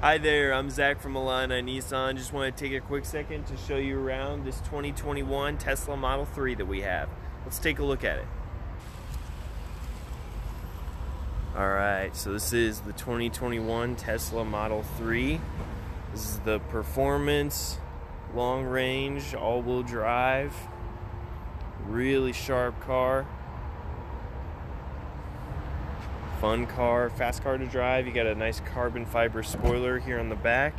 Hi there, I'm Zach from Illini Nissan. Just want to take a quick second to show you around this 2021 Tesla Model 3 that we have. Let's take a look at it. Alright, so this is the 2021 Tesla Model 3. This is the performance, long range, all-wheel drive, really sharp car. Fun car, fast car to drive. You got a nice carbon fiber spoiler here on the back.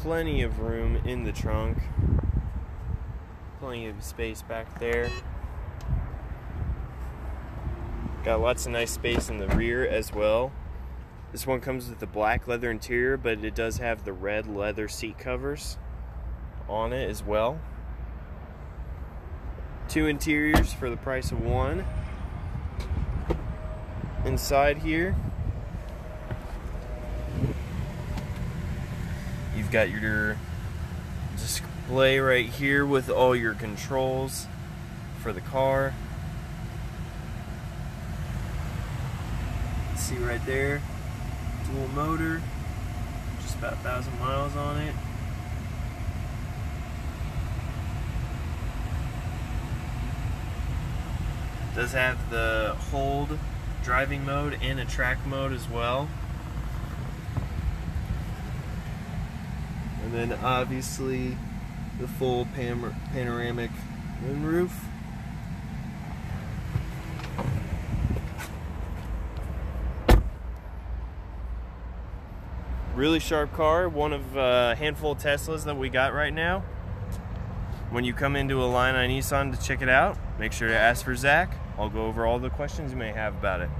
Plenty of room in the trunk. Plenty of space back there. Got lots of nice space in the rear as well. This one comes with the black leather interior, but it does have the red leather seat covers on it as well. Two interiors for the price of one inside here. You've got your display right here with all your controls for the car. See right there, dual motor, just about a thousand miles on it. Does have the hold driving mode and a track mode as well. And then obviously the full pan panoramic moonroof. Really sharp car, one of uh, a handful of Teslas that we got right now. When you come into Illini Nissan to check it out, make sure to ask for Zach. I'll go over all the questions you may have about it.